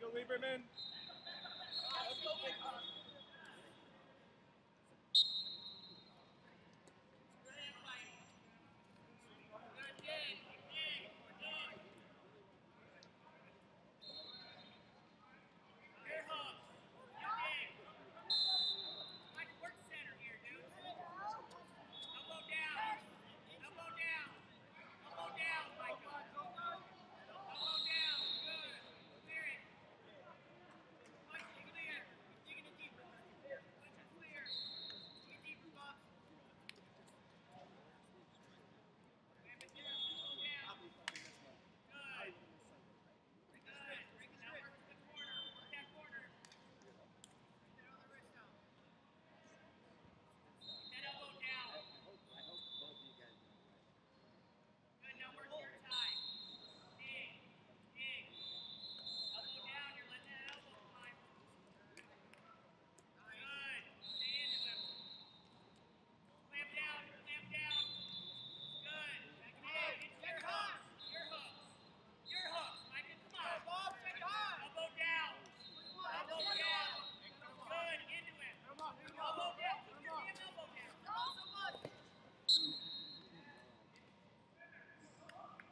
Go Lieberman.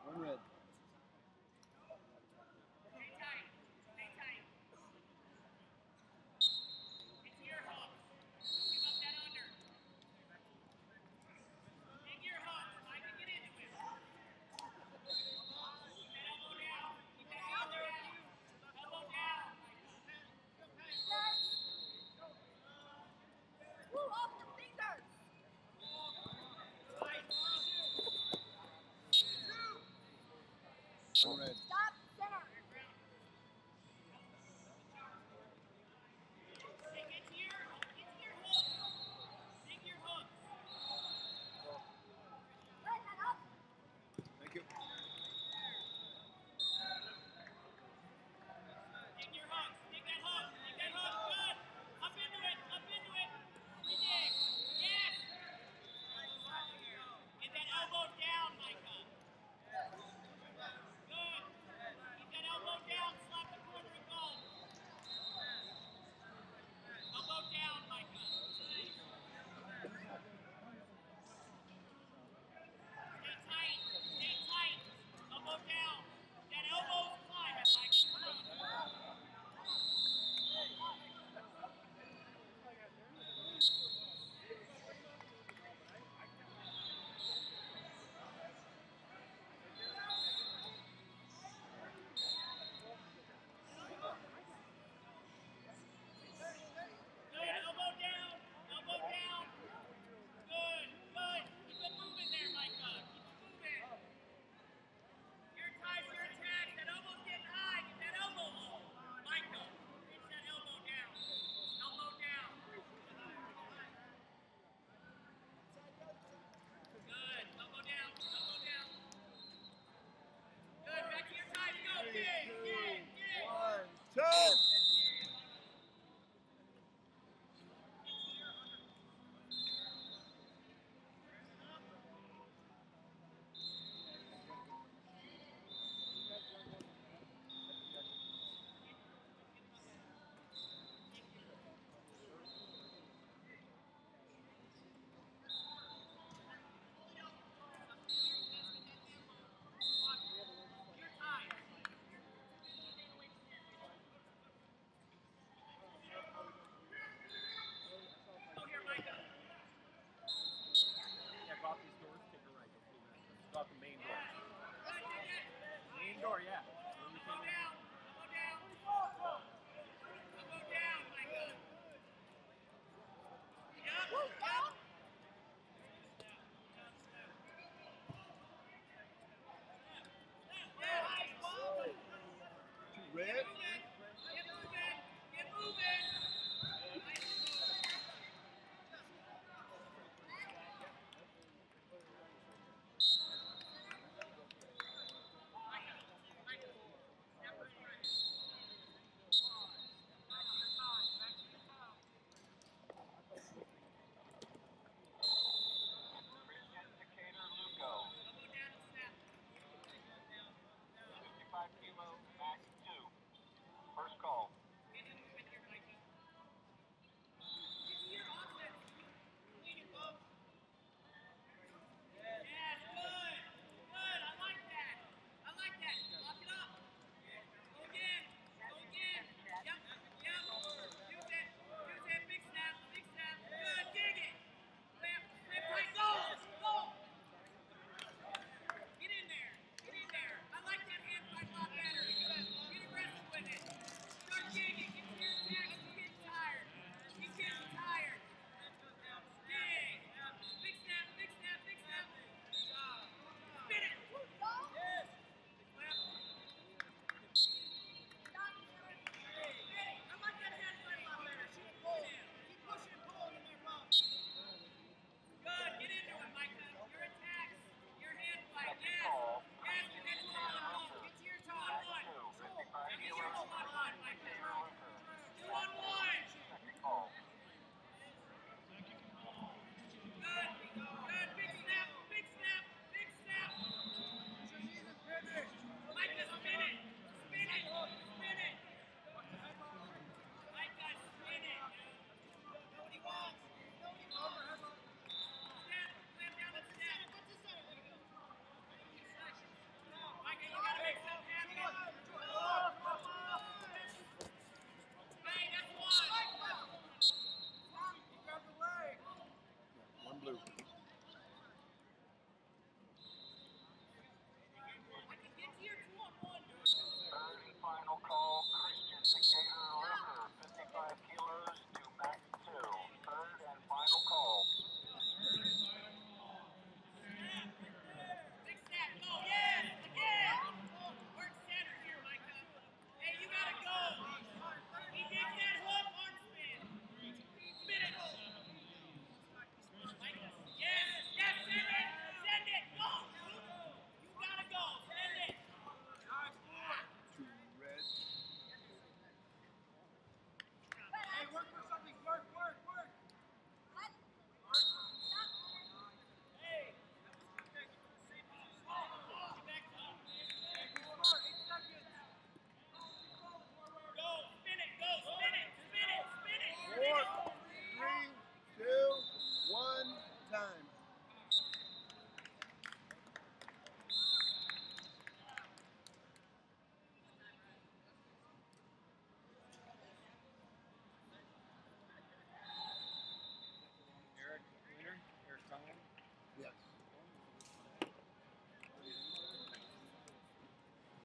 One red. Woo, off the fingers! One red. about the main door. Main door, yeah.